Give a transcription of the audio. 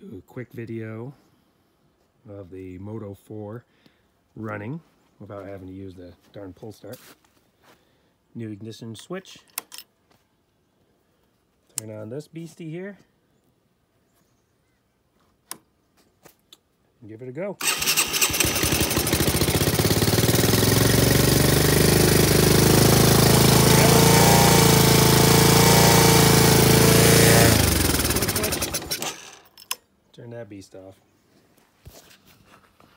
do a quick video of the Moto 4 running without having to use the darn pull start. New ignition switch. Turn on this beastie here. And give it a go. Turn that beast off.